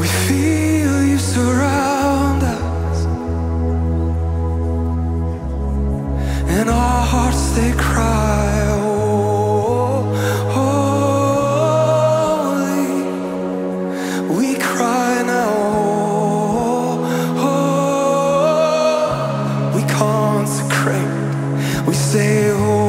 We feel you surround us, and our hearts they cry. Oh, holy. We cry now. Oh. We consecrate. We say. Oh,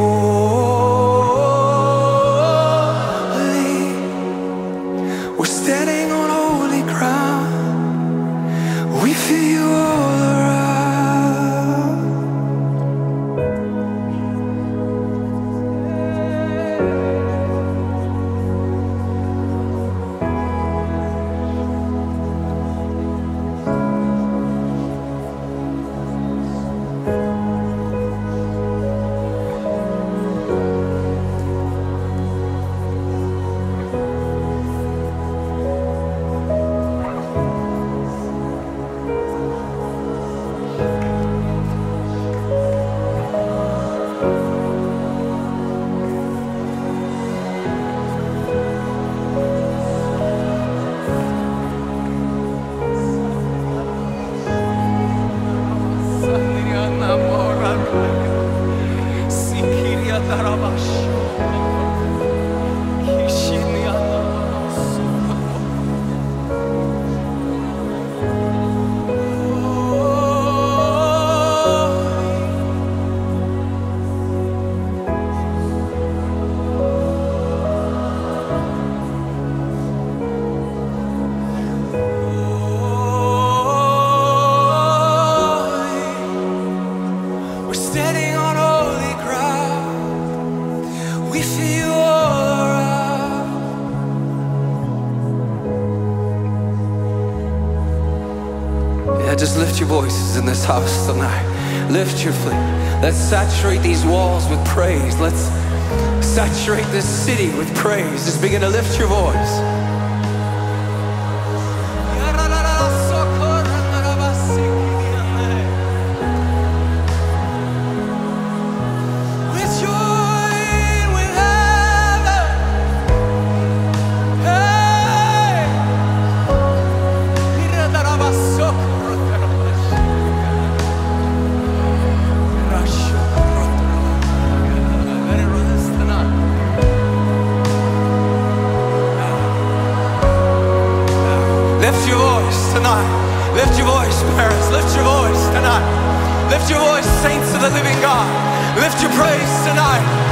Yeah, just lift your voices in this house tonight. Lift your feet. Let's saturate these walls with praise. Let's saturate this city with praise. Just begin to lift your voice. Your voice tonight. Lift your voice, parents. Lift your voice tonight. Lift your voice, saints of the living God. Lift your praise tonight.